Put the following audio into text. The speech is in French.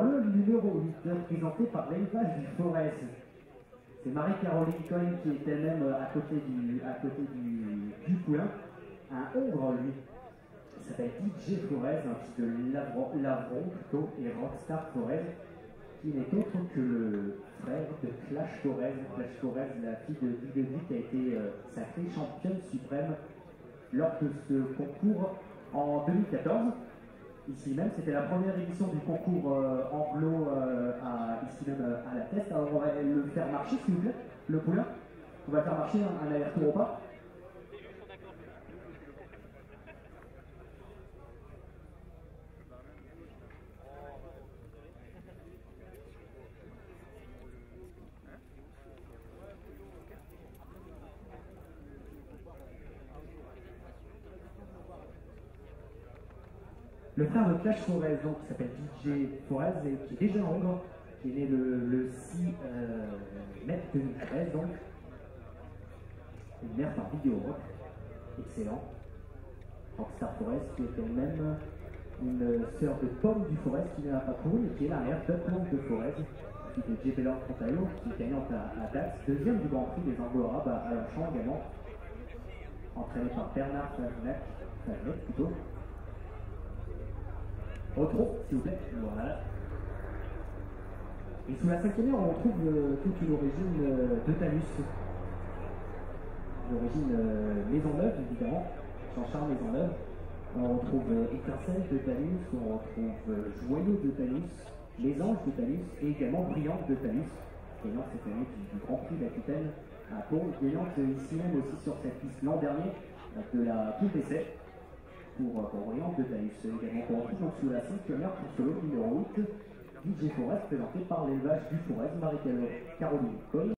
Le numéro 8, présenté par l'élevage du Forez. C'est Marie-Caroline Cohen qui est elle-même à côté du, à côté du, du poulain. Un hongre, lui. Il s'appelle DJ Forez, un petit de Lavron plutôt, et Rockstar Forez, qui n'est autre que le frère de Clash Forez. Clash Forez, la fille de qui a été euh, sacrée championne suprême lors de ce concours en 2014. Ici même, c'était la première édition du concours euh, anglo euh, à, ici même euh, à la test. Alors on va le faire marcher s'il vous plaît, le poulain. On va faire marcher un, un aller-retour au pas. Le frère de Clash Forez, donc, qui s'appelle DJ Forez, et qui est déjà en Hongre, qui est né le, le 6 euh, mai 2013, donc. Une mère par vidéo rock, excellent. Rockstar Forez, qui est elle-même une sœur de Pomme du Forez, qui n'a pas couru, mais qui est la mère d'Upland de Forez, fille de Jebelor Fontayo, qui est gagnante à, Dax, deuxième du Grand Prix des Anglo-Arabes à, à Longchamp également, entraîné par Bernard Fagnac plutôt. Retro, s'il vous plaît. Voilà. Et sous la cinquième heure, on trouve euh, toute une origine euh, de Talus. L'origine euh, Maisonneuve, évidemment. Jean-Charles Maisonneuve. On retrouve euh, Étincelle de Talus, on retrouve Joyau de Talus, Les Anges de Talus et également Brillante de Talus. Gagnante cette année du, Grand Prix d'Aquitaine à Pau. Ici même aussi sur cette piste l'an dernier de la Coupe Essai pour, pour Orient de Thaïs. Également retrouve donc sous la heure pour lot numéro 8, DJ Forest présenté par l'élevage du Forest, Marie-Caroline Coll.